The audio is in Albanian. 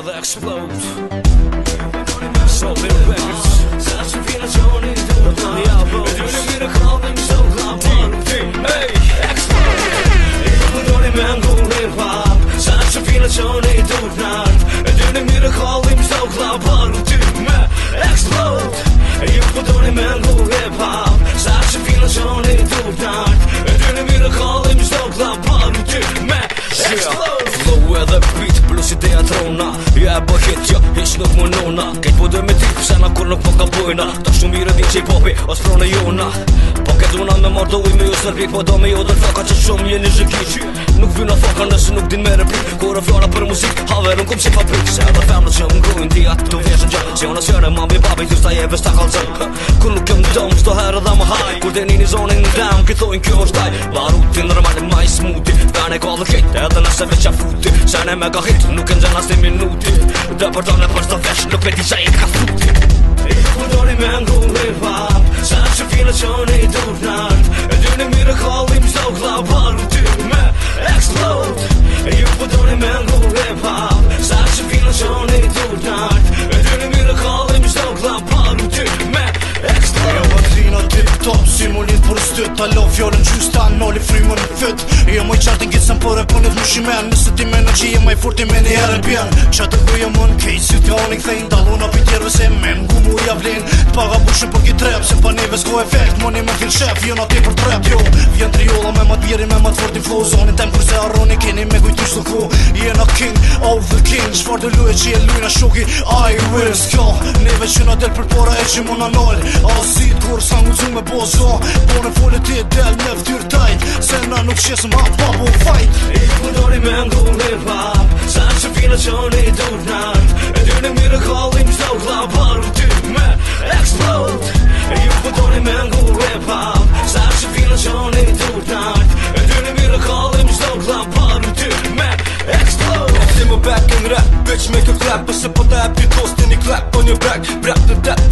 another explode So big bangs Such a feel it's only to call them so glam D, D, A, explode If you don't even go hip hop Such a feel only to the time You don't to call them so glam D, A, explode If you don't even go hip hop Such a feel only to the time You don't to call them so glam D, A, explode Low weather beat Kërës i deja trona Jo e bëhet, jo, ish nuk më nona Kejt po dhe me ti, pëse na kur nuk po ka bojna Ta shumë i rëdi që i popi, os prone jona Po ke duna me mardu i me ju sërbi Po do me ju dhe faka që shumë jeni zhëki që Nuk vjë faka nëse nuk din me repli Kur e fjara për muzik, haver nuk kom si fabrik Se edhe femrë që më grujnë ti atë të vjetë Pasiona sjerë më mbi papi Thu sta jeve sta kalzë Kur nuk jëmë dëmë Sto herë dhe më haj Kur të një zonë në dëmë Këthojnë kjo është taj Barutin normal në maj smuti Ka në kodhë kejt Edhe nëse veq a futi Se në me ka hit Nuk në gjën asti minuti Dhe për tonë e për së vesh Nuk e di i ka futi Kur me ngu me pap Se në që finë që një durnant E dy një mirë kallim Sto me ta lo fjolën që stanë Noli frimën në fytë Jo më i qartë në gjithësën për e punit më shimen Nëse ti menë që jem e i furti me një herën bjen Qa të bëjë më në kejtë si të honi këthejnë Dalun api tjerëve se me më gumu i avlinë Të paga bushën për ki trepë Se pa neve s'ko efekt Më një me fil shef, jo në për trepë Jo, vjen triola me më të bjeri me më të furti flow Zonin tem kurse arroni keni me kujtu së ku Jena king of the king Shfar të luje që je luj I will skull Neve që në del për para e që më në nol A o si të kur sa në zu me bozo Po në folë ti e del në vëtyr tajt Se në nuk qesëm hap pa po fajt I të përdori me ndu në vap Sa që fina që në i dur nant E dy në mirë kallim qdo kla Paru ty me eksplot I të përdori me ndu e vap Sa që fina që në i dur nant E dy në mirë kallim qdo kla Paru ty me eksplot Ti më back in rap Bitch make a clap Pëse po të e pjitost back, back blah, blah.